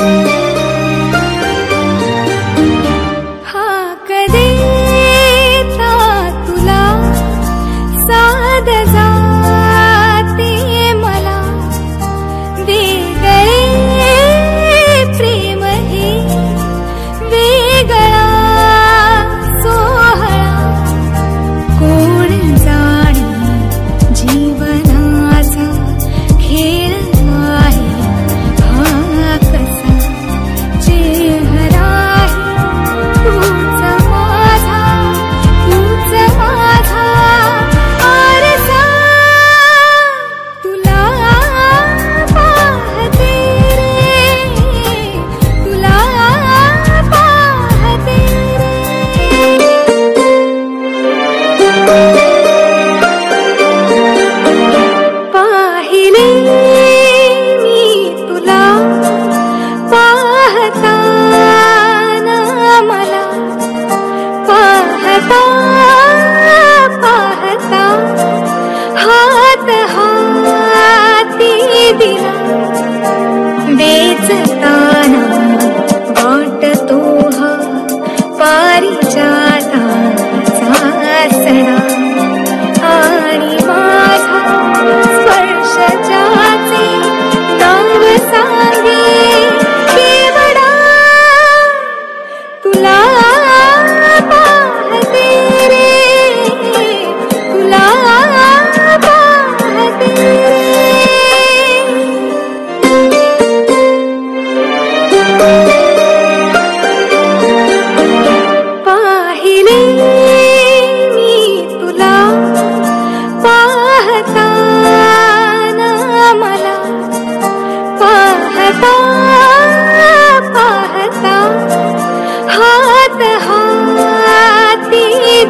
हा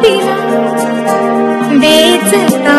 हाती दिला वेचता